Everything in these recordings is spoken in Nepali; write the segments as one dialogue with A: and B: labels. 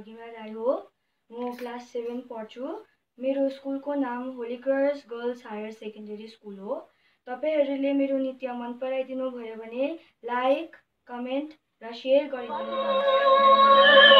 A: फर्किमा राई हो। म क्लास सेभेन पढ्छु। मेरो स्कुलको नाम Holy Cross girls higher secondary school हो। तपाईँहरूले मेरो नृत्य मन पराइदिनु भयो भने लाइक कमेन्ट र सेयर गरिदिनु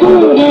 B: पूरा